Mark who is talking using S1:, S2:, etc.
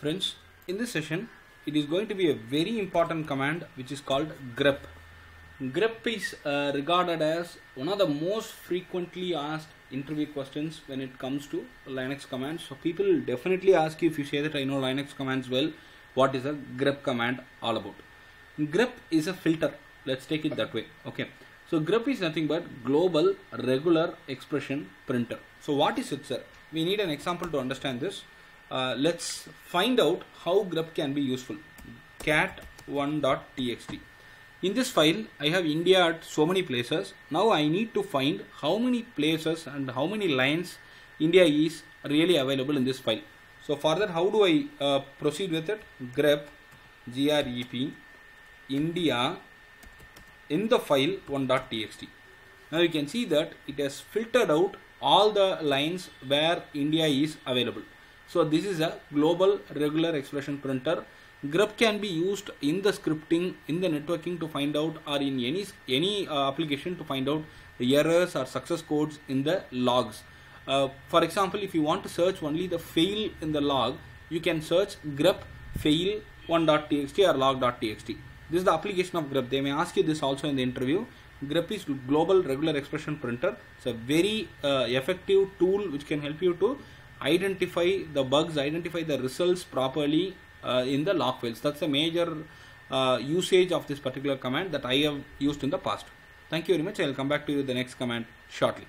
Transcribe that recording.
S1: Friends, in this session, it is going to be a very important command which is called grep. grep is uh, regarded as one of the most frequently asked interview questions when it comes to Linux commands. So people definitely ask you if you say that I know Linux commands well, what is a grep command all about? grep is a filter. Let's take it that way. Okay. So grep is nothing but global regular expression printer. So what is it, sir? We need an example to understand this. Uh, let's find out how grep can be useful. cat1.txt. In this file, I have India at so many places. Now I need to find how many places and how many lines India is really available in this file. So for that, how do I uh, proceed with it? grep, grep, India in the file 1.txt. Now you can see that it has filtered out all the lines where India is available. So this is a global regular expression printer. grep can be used in the scripting, in the networking to find out or in any, any uh, application to find out errors or success codes in the logs. Uh, for example, if you want to search only the fail in the log, you can search grep fail 1.txt or log.txt. This is the application of grep. They may ask you this also in the interview. grep is a global regular expression printer. It's a very uh, effective tool which can help you to identify the bugs, identify the results properly uh, in the log files. That's the major uh, usage of this particular command that I have used in the past. Thank you very much. I will come back to you the next command shortly.